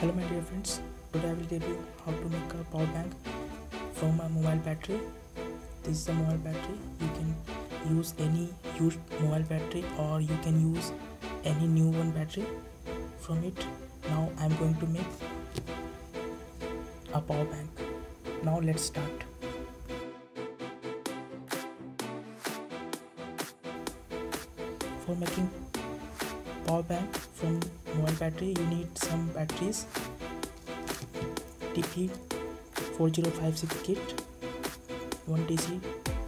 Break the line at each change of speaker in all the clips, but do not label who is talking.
hello my dear friends. Today i will tell you how to make a power bank from a mobile battery? This is a mobile battery. You can use any used mobile battery or you can use any new one battery from it. Now i'm going to make a power bank. Now let's start. For making power bank from mobile battery. You need some batteries. TP 4056 kit. 1 DC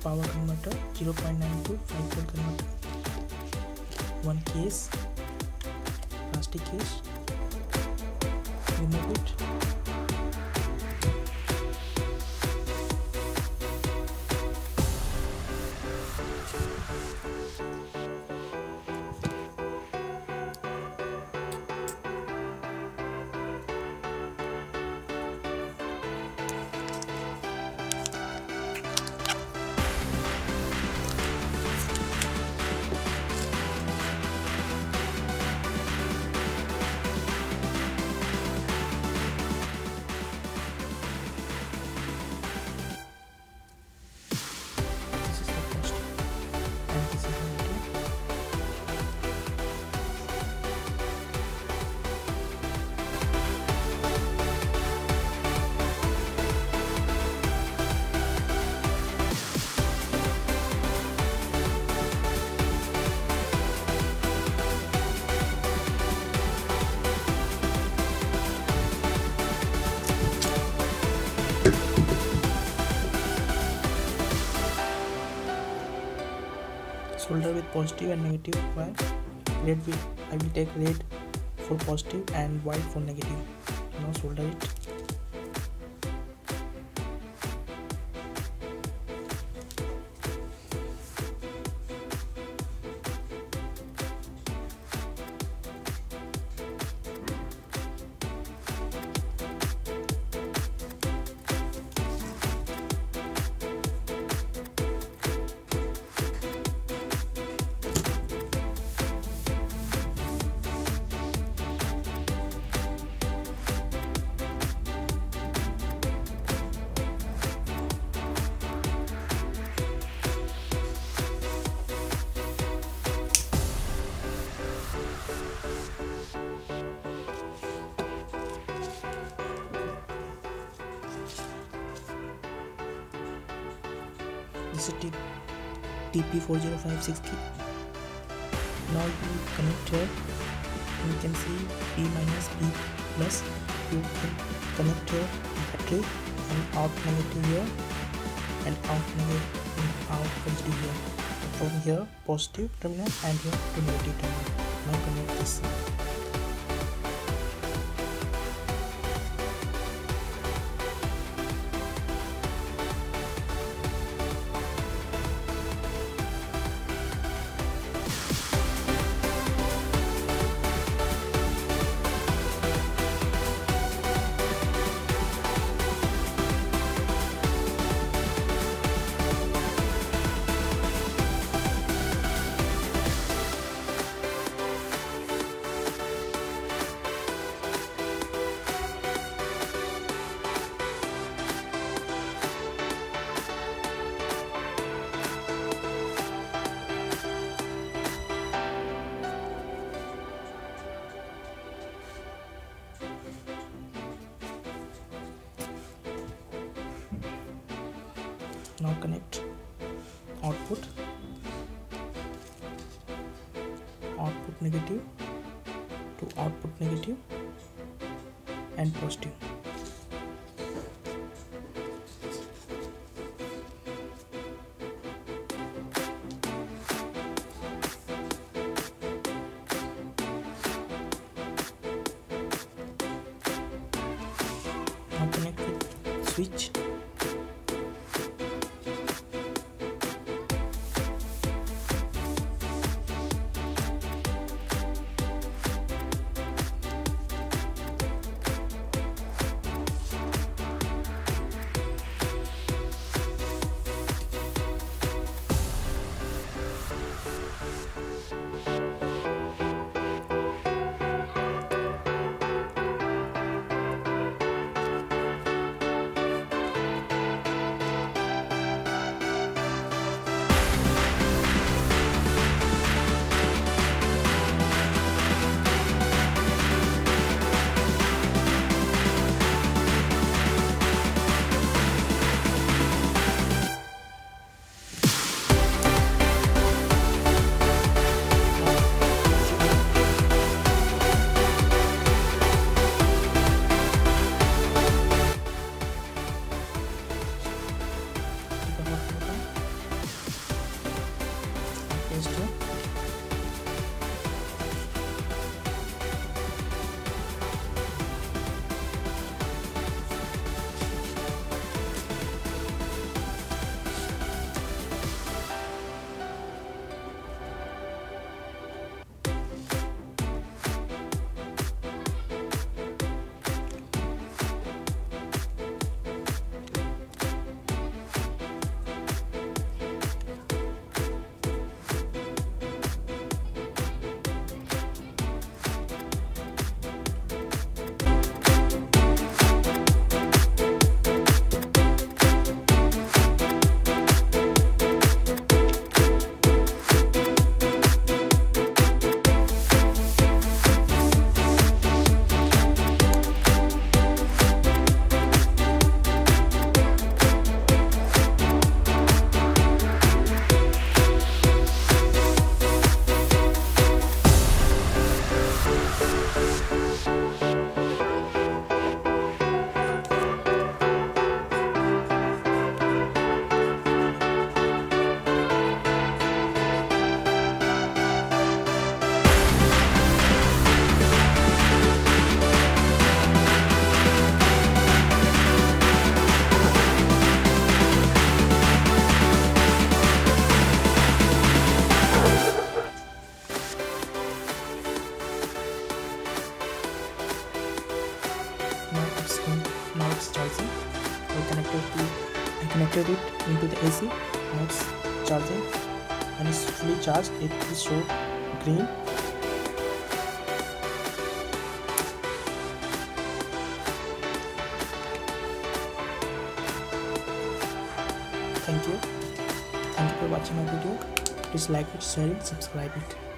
power converter 0.9 to 5 volt converter. One case. Plastic case. Remove it positive and negative wire red will i will take red for positive and white for negative. Now solder it this is T- TP4056 key now you connect here. You can see P minus P plus. You can connect here. Battery and out negative here. And out negative and out positive here. From here positive terminal and here to negative terminal. Now connect this now connect output. Output negative to output negative and positive. Now connect switch connected it into the AC now it's charging and it's fully charged. It will show green. Thank you. Thank you for watching my video. Please like it share it subscribe it